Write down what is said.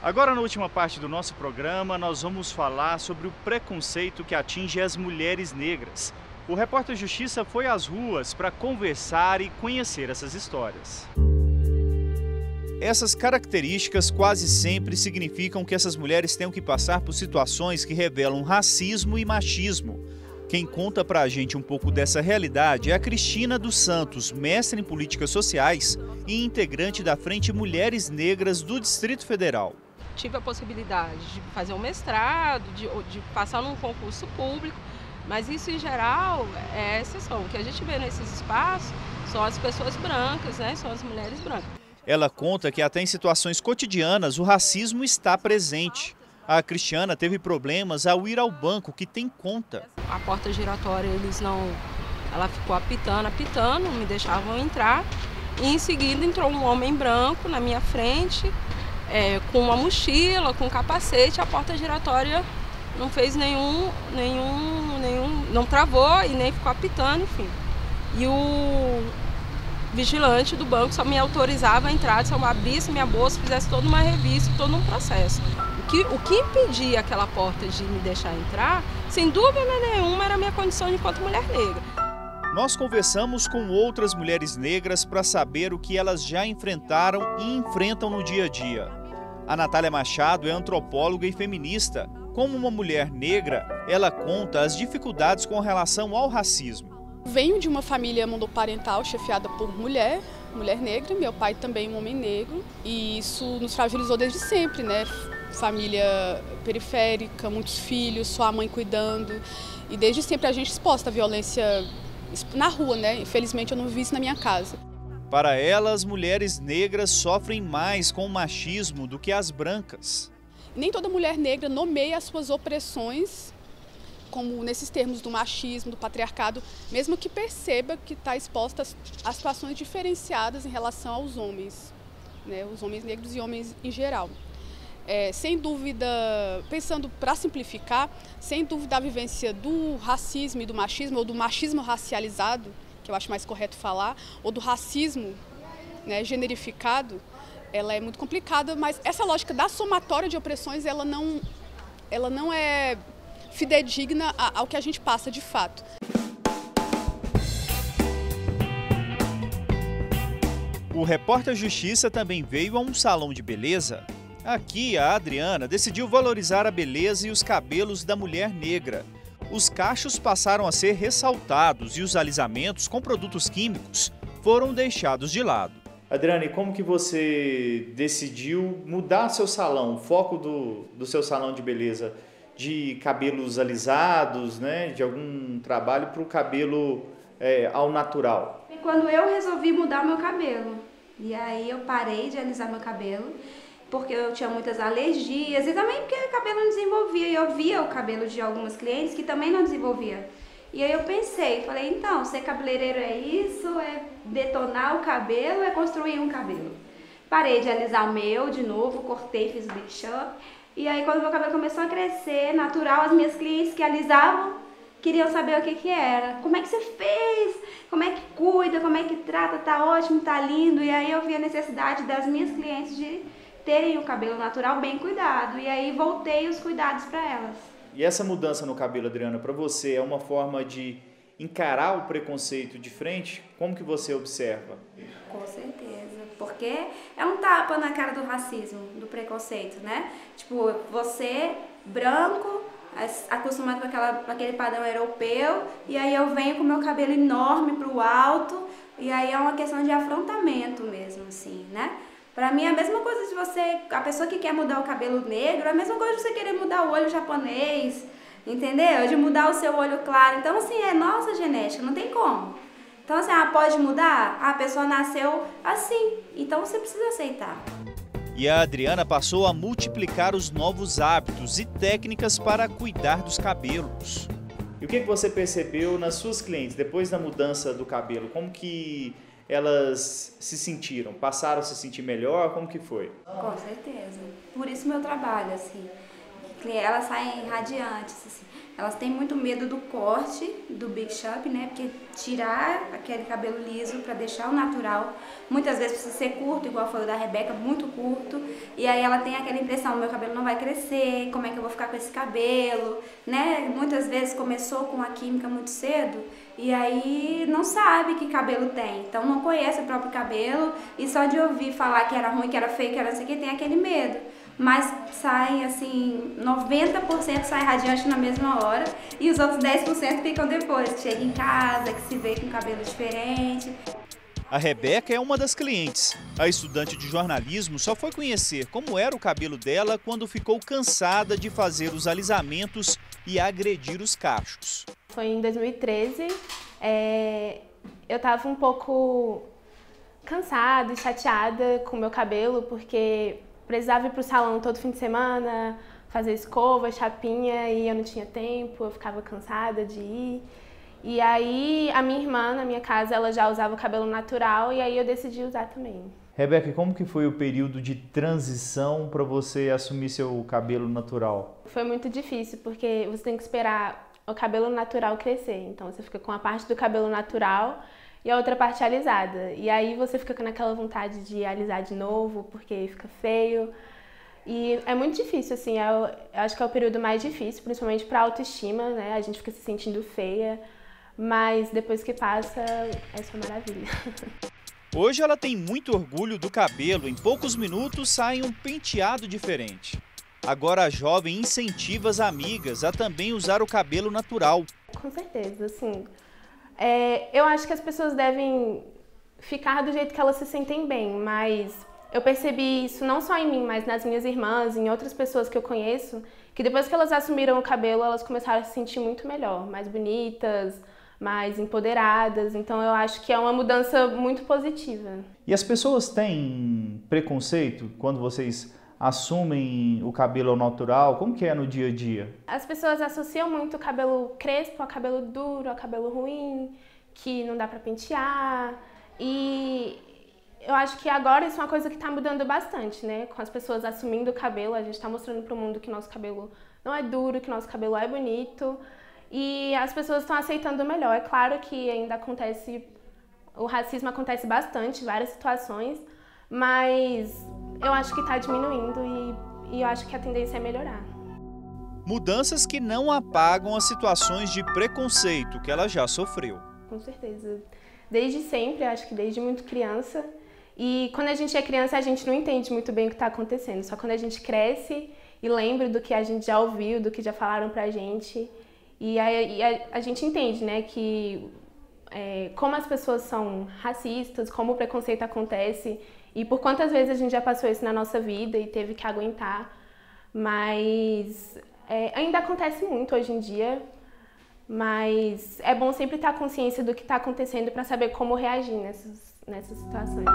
Agora, na última parte do nosso programa, nós vamos falar sobre o preconceito que atinge as mulheres negras. O repórter Justiça foi às ruas para conversar e conhecer essas histórias. Essas características quase sempre significam que essas mulheres tenham que passar por situações que revelam racismo e machismo. Quem conta pra gente um pouco dessa realidade é a Cristina dos Santos, mestre em políticas sociais e integrante da Frente Mulheres Negras do Distrito Federal tive a possibilidade de fazer um mestrado, de, de passar num concurso público, mas isso em geral é exceção. O que a gente vê nesses espaços são as pessoas brancas, né? são as mulheres brancas. Ela conta que até em situações cotidianas o racismo está presente. A Cristiana teve problemas ao ir ao banco que tem conta. A porta giratória eles não. Ela ficou apitando, apitando, não me deixavam entrar. E em seguida entrou um homem branco na minha frente, é, com uma mochila, com capacete, a porta giratória não fez nenhum, nenhum, nenhum, não travou e nem ficou apitando, enfim. E o vigilante do banco só me autorizava a entrar se eu abrisse minha bolsa, fizesse toda uma revista, todo um processo. O que, o que impedia aquela porta de me deixar entrar, sem dúvida nenhuma, era a minha condição enquanto mulher negra. Nós conversamos com outras mulheres negras para saber o que elas já enfrentaram e enfrentam no dia a dia. A Natália Machado é antropóloga e feminista. Como uma mulher negra, ela conta as dificuldades com relação ao racismo. Venho de uma família monoparental chefiada por mulher, mulher negra, meu pai também um homem negro, e isso nos fragilizou desde sempre, né? Família periférica, muitos filhos, só a mãe cuidando, e desde sempre a gente exposta à violência na rua, né? Infelizmente eu não vi isso na minha casa. Para ela, as mulheres negras sofrem mais com o machismo do que as brancas. Nem toda mulher negra nomeia as suas opressões como nesses termos do machismo, do patriarcado, mesmo que perceba que está exposta a situações diferenciadas em relação aos homens, né, os homens negros e homens em geral. É, sem dúvida, pensando para simplificar, sem dúvida a vivência do racismo e do machismo, ou do machismo racializado, que eu acho mais correto falar, ou do racismo né, generificado, ela é muito complicada, mas essa lógica da somatória de opressões, ela não, ela não é fidedigna ao que a gente passa de fato. O repórter Justiça também veio a um salão de beleza. Aqui, a Adriana decidiu valorizar a beleza e os cabelos da mulher negra os cachos passaram a ser ressaltados e os alisamentos com produtos químicos foram deixados de lado. Adriane, como que você decidiu mudar seu salão, o foco do, do seu salão de beleza, de cabelos alisados, né, de algum trabalho para o cabelo é, ao natural? Quando eu resolvi mudar o meu cabelo, e aí eu parei de alisar meu cabelo porque eu tinha muitas alergias e também porque o cabelo não desenvolvia. E eu via o cabelo de algumas clientes que também não desenvolvia. E aí eu pensei, falei, então, ser cabeleireiro é isso, é detonar o cabelo, é construir um cabelo. Parei de alisar o meu de novo, cortei, fiz o bicho. E aí quando meu cabelo começou a crescer, natural, as minhas clientes que alisavam queriam saber o que que era. Como é que você fez? Como é que cuida? Como é que trata? Tá ótimo, tá lindo. E aí eu vi a necessidade das minhas clientes de terem o cabelo natural bem cuidado. E aí voltei os cuidados para elas. E essa mudança no cabelo, Adriana, para você é uma forma de encarar o preconceito de frente? Como que você observa? Com certeza, porque é um tapa na cara do racismo, do preconceito, né? Tipo, você branco, acostumado com, aquela, com aquele padrão europeu, e aí eu venho com meu cabelo enorme pro alto, e aí é uma questão de afrontamento mesmo, assim, né? Pra mim é a mesma coisa de você, a pessoa que quer mudar o cabelo negro, é a mesma coisa de você querer mudar o olho japonês, entendeu? De mudar o seu olho claro. Então, assim, é nossa genética, não tem como. Então, assim, ah, pode mudar? A pessoa nasceu assim, então você precisa aceitar. E a Adriana passou a multiplicar os novos hábitos e técnicas para cuidar dos cabelos. E o que você percebeu nas suas clientes depois da mudança do cabelo? Como que elas se sentiram? Passaram a se sentir melhor? Como que foi? Com certeza. Por isso meu trabalho, assim. Elas saem radiantes, assim. Elas têm muito medo do corte do Big Shop, né? Porque tirar aquele cabelo liso para deixar o natural, muitas vezes precisa ser curto, igual foi o da Rebeca, muito curto. E aí ela tem aquela impressão, meu cabelo não vai crescer, como é que eu vou ficar com esse cabelo, né? Muitas vezes começou com a química muito cedo e aí não sabe que cabelo tem. Então não conhece o próprio cabelo e só de ouvir falar que era ruim, que era feio, que era o que, tem aquele medo mas sai assim, 90% sai radiante na mesma hora e os outros 10% ficam depois, chega em casa, que se vê com cabelo diferente. A Rebeca é uma das clientes. A estudante de jornalismo só foi conhecer como era o cabelo dela quando ficou cansada de fazer os alisamentos e agredir os cachos. Foi em 2013. É... Eu estava um pouco cansada e chateada com o meu cabelo, porque precisava ir para o salão todo fim de semana, fazer escova, chapinha, e eu não tinha tempo, eu ficava cansada de ir. E aí a minha irmã, na minha casa, ela já usava o cabelo natural e aí eu decidi usar também. Rebeca, como que foi o período de transição para você assumir seu cabelo natural? Foi muito difícil, porque você tem que esperar o cabelo natural crescer. Então você fica com a parte do cabelo natural e a outra parte alisada. E aí você fica naquela vontade de alisar de novo, porque fica feio. E é muito difícil, assim, eu, é eu acho que é o período mais difícil, principalmente para autoestima, né? A gente fica se sentindo feia, mas depois que passa, é só maravilha. Hoje ela tem muito orgulho do cabelo, em poucos minutos sai um penteado diferente. Agora a jovem incentiva as amigas a também usar o cabelo natural. Com certeza, assim, é, eu acho que as pessoas devem ficar do jeito que elas se sentem bem, mas eu percebi isso não só em mim, mas nas minhas irmãs, em outras pessoas que eu conheço, que depois que elas assumiram o cabelo, elas começaram a se sentir muito melhor, mais bonitas, mais empoderadas. Então eu acho que é uma mudança muito positiva. E as pessoas têm preconceito quando vocês assumem o cabelo natural? Como que é no dia a dia? As pessoas associam muito o cabelo crespo a cabelo duro, a cabelo ruim, que não dá para pentear. E eu acho que agora isso é uma coisa que está mudando bastante, né? Com as pessoas assumindo o cabelo, a gente está mostrando para o mundo que nosso cabelo não é duro, que nosso cabelo é bonito. E as pessoas estão aceitando melhor. É claro que ainda acontece, o racismo acontece bastante, várias situações, mas eu acho que está diminuindo e, e eu acho que a tendência é melhorar. Mudanças que não apagam as situações de preconceito que ela já sofreu. Com certeza. Desde sempre, acho que desde muito criança. E quando a gente é criança, a gente não entende muito bem o que está acontecendo. Só quando a gente cresce e lembra do que a gente já ouviu, do que já falaram pra gente. E a, e a, a gente entende, né, que é, como as pessoas são racistas, como o preconceito acontece e por quantas vezes a gente já passou isso na nossa vida e teve que aguentar. Mas é, ainda acontece muito hoje em dia, mas é bom sempre a consciência do que está acontecendo para saber como reagir nessas, nessas situações.